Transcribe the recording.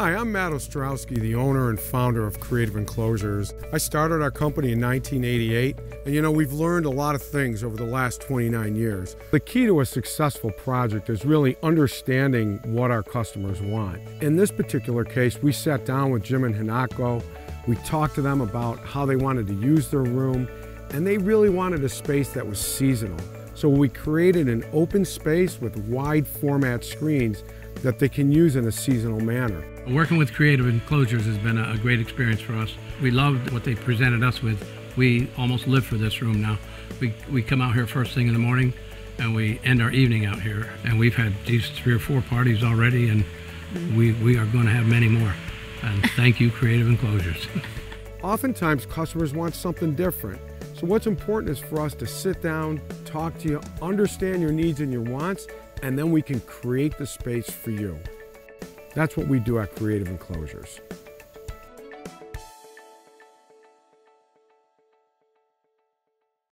Hi, I'm Matt Ostrowski, the owner and founder of Creative Enclosures. I started our company in 1988, and you know, we've learned a lot of things over the last 29 years. The key to a successful project is really understanding what our customers want. In this particular case, we sat down with Jim and Hanako, we talked to them about how they wanted to use their room, and they really wanted a space that was seasonal. So we created an open space with wide format screens that they can use in a seasonal manner. Working with Creative Enclosures has been a great experience for us. We loved what they presented us with. We almost live for this room now. We, we come out here first thing in the morning and we end our evening out here. And we've had these three or four parties already and we, we are going to have many more. And thank you, Creative Enclosures. Oftentimes, customers want something different. So, what's important is for us to sit down, talk to you, understand your needs and your wants, and then we can create the space for you. That's what we do at Creative Enclosures.